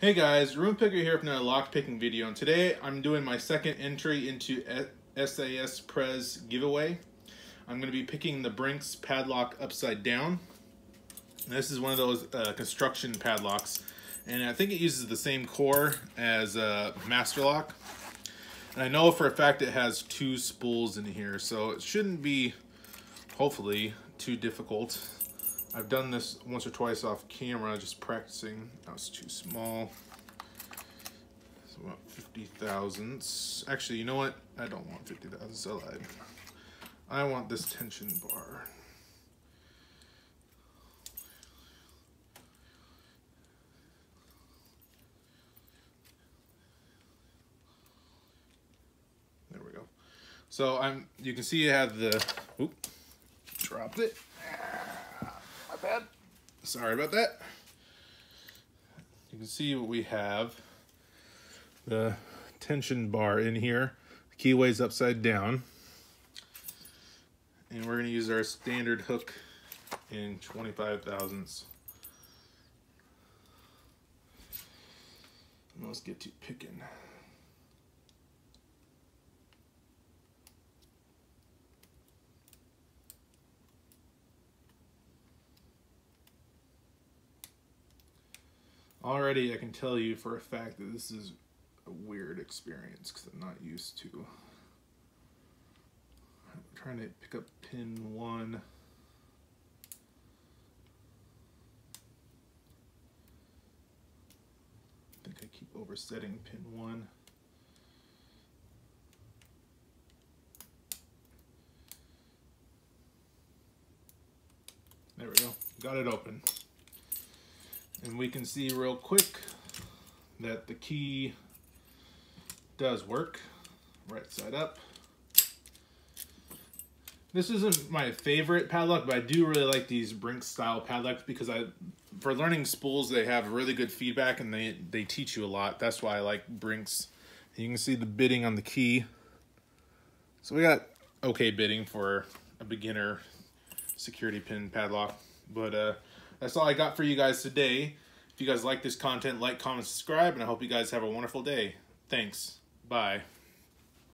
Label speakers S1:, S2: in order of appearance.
S1: Hey guys, RoonPicker here from another lock picking video, and today I'm doing my second entry into SASPres giveaway. I'm going to be picking the Brinks padlock upside down. This is one of those uh, construction padlocks, and I think it uses the same core as uh, Master Lock. And I know for a fact it has two spools in here, so it shouldn't be, hopefully, too difficult. I've done this once or twice off camera, just practicing. That was too small. It's about 50 thousandths. Actually, you know what? I don't want 50 thousandths. I lied. I want this tension bar. There we go. So I'm. You can see I have the. Oop, dropped it bad. Sorry about that. You can see what we have. The tension bar in here. The keyway's upside down. And we're to use our standard hook in 25 thousandths. Let's get to picking. Already I can tell you for a fact that this is a weird experience because I'm not used to I'm trying to pick up pin one. I think I keep oversetting pin one. There we go, got it open. And we can see real quick that the key does work. Right side up. This isn't my favorite padlock, but I do really like these Brinks style padlocks because I, for learning spools, they have really good feedback and they, they teach you a lot. That's why I like Brinks. You can see the bidding on the key. So we got okay bidding for a beginner security pin padlock. But uh, that's all I got for you guys today. If you guys like this content, like, comment, subscribe, and I hope you guys have a wonderful day. Thanks. Bye.